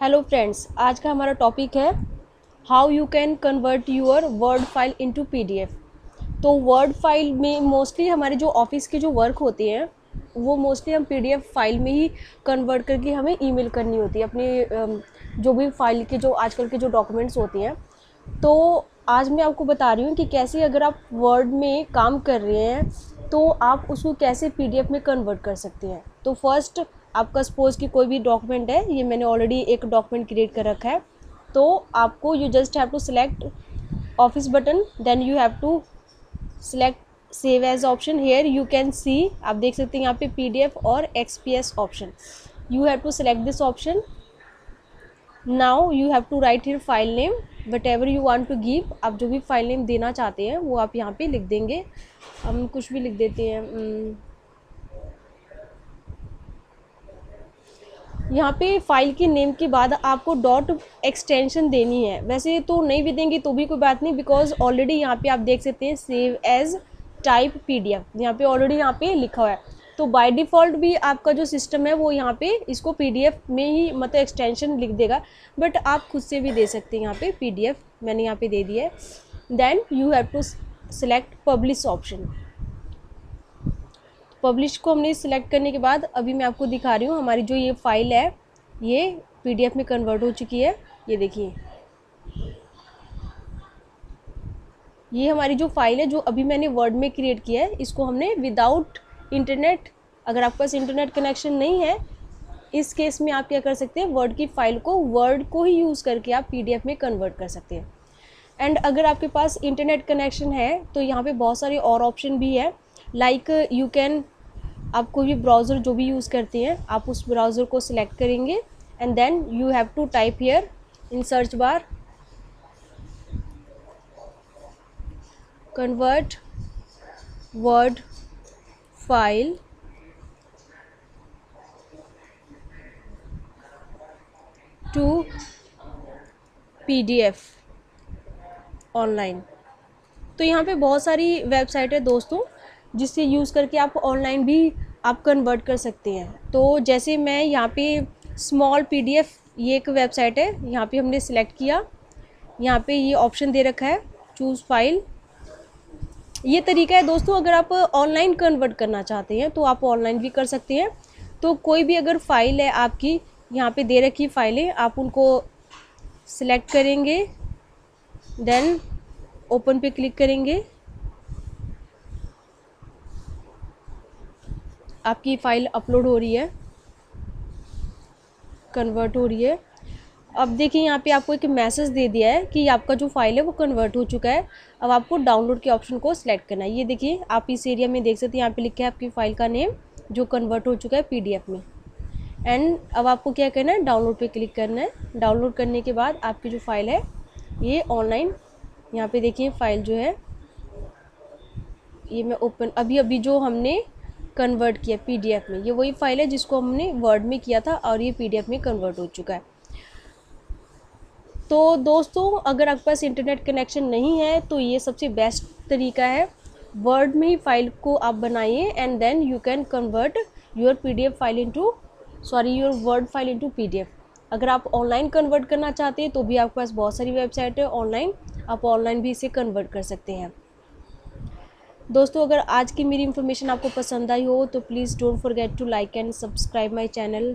Hello friends आज का हमारा टॉपिक है how you can convert your word file into PDF तो वर्ड फ़ाइल में मोस्टली हमारे जो ऑफ़िस के जो वर्क होते हैं, वो मोस्टली हम पीडीएफ फ़ाइल में ही कन्वर्ट करके हमें ईमेल करनी होती है, अपनी जो भी फ़ाइल के जो, आजकल के जो डॉक्यूमेंट्स होते हैं। तो आज मैं आपको बता रही हूँ कि कैसे अगर आप वर्ड में काम कर रहे हैं तो आप उसको कैसे पीडीएफ में कन्वर्ट कर सकते हैं। तो फ़र्स्ट आपका सपोज़ कि कोई भी डॉक्यूमेंट है, ये मैंने ऑलरेडी एक डॉक्यूमेंट क्रिएट कर रखा है तो आपको you just have to select office button then you have to select save as option here you can see आप देख सकते हैं यहाँ पे पीडीएफ और XPS option you have to select this option now you have to write here file name whatever you want to give आप जो भी फ़ाइल नेम देना चाहते हैं, वो आप यहाँ पे लिख देंगे. हम कुछ भी लिख देते हैं यहाँ पे फ़ाइल के नेम के बाद आपको डॉट एक्सटेंशन देनी है। वैसे तो नहीं भी देंगे तो भी कोई बात नहीं बिकॉज़ ऑलरेडी यहाँ पे आप देख सकते हैं save as type P D F यहाँ पे ऑलरेडी यहाँ पे लिखा हुआ है। तो बाय डिफ़ॉल्ट भी आपका जो सिस्टम है वो यहाँ पे इसको पी डी एफ़ में ही मतलब एक्सटेंशन लिख देगा। बट आप खुद से भी दे सकते हैं यहाँ पे पी डी एफ़ मैंने यहाँ पे दे दिया है। Then you have to select publish option publish को हमने सिलेक्ट करने के बाद अभी मैं आपको दिखा रही हूँ, हमारी जो ये फ़ाइल है, ये पीडीएफ में कन्वर्ट हो चुकी है। ये देखिए। ये हमारी जो फ़ाइल है, जो अभी मैंने वर्ड में क्रिएट किया है, इसको हमने विदाउट इंटरनेट अगर आपके पास इंटरनेट कनेक्शन नहीं है, इस केस में आप क्या कर सकते हैं वर्ड की फ़ाइल को वर्ड को ही यूज़ करके आप पीडीएफ में कन्वर्ट कर सकते हैं। एंड अगर आपके पास इंटरनेट कनेक्शन है तो यहाँ पे बहुत सारे और ऑप्शन भी है। लाइक यू कैन आप कोई भी ब्राउज़र जो भी यूज़ करते हैं, आप उस ब्राउज़र को सिलेक्ट करेंगे and then you have to type here in search bar convert word file to pdf online तो यहाँ पे बहुत सारी वेबसाइट है दोस्तों। जिससे यूज़ करके आप ऑनलाइन भी आप कन्वर्ट कर सकते हैं। तो जैसे मैं यहाँ पे स्मॉल पीडीएफ ये एक वेबसाइट है, यहाँ पे हमने सेलेक्ट किया। यहाँ पे ये ऑप्शन दे रखा है चूज़ फ़ाइल ये तरीका है दोस्तों, अगर आप ऑनलाइन कन्वर्ट करना चाहते हैं तो आप ऑनलाइन भी कर सकते हैं। तो कोई भी अगर फ़ाइल है आपकी, यहाँ पे दे रखी फ़ाइलें आप उनको सिलेक्ट करेंगे देन ओपन पे क्लिक करेंगे। आपकी फ़ाइल अपलोड हो रही है कन्वर्ट हो रही है। अब देखिए, यहाँ पे आपको एक मैसेज दे दिया है कि आपका जो फ़ाइल है वो कन्वर्ट हो चुका है। अब आपको डाउनलोड के ऑप्शन को सिलेक्ट करना है। ये देखिए, आप इस एरिया में देख सकते हैं, यहाँ पे लिखा है आपकी फ़ाइल का नेम जो कन्वर्ट हो चुका है पीडीएफ में। एंड अब आपको क्या करना है? डाउनलोड पे क्लिक करना है। डाउनलोड करने के बाद आपकी जो फ़ाइल है, ये ऑनलाइन यहाँ पे देखिए फ़ाइल जो है, ये मैं ओपन अभी अभी जो हमने कन्वर्ट किया पीडीएफ में। ये वही फ़ाइल है जिसको हमने वर्ड में किया था और ये पीडीएफ में कन्वर्ट हो चुका है। तो दोस्तों, अगर आपके पास इंटरनेट कनेक्शन नहीं है तो ये सबसे बेस्ट तरीका है। वर्ड में ही फ़ाइल को आप बनाइए and then you can convert your PDF file into sorry your word file into PDF अगर आप ऑनलाइन कन्वर्ट करना चाहते हैं तो भी आपके पास बहुत सारी वेबसाइट है ऑनलाइन आप ऑनलाइन भी इसे कन्वर्ट कर सकते हैं। दोस्तों, अगर आज की मेरी इन्फॉर्मेशन आपको पसंद आई हो तो please don't forget to like and subscribe my channel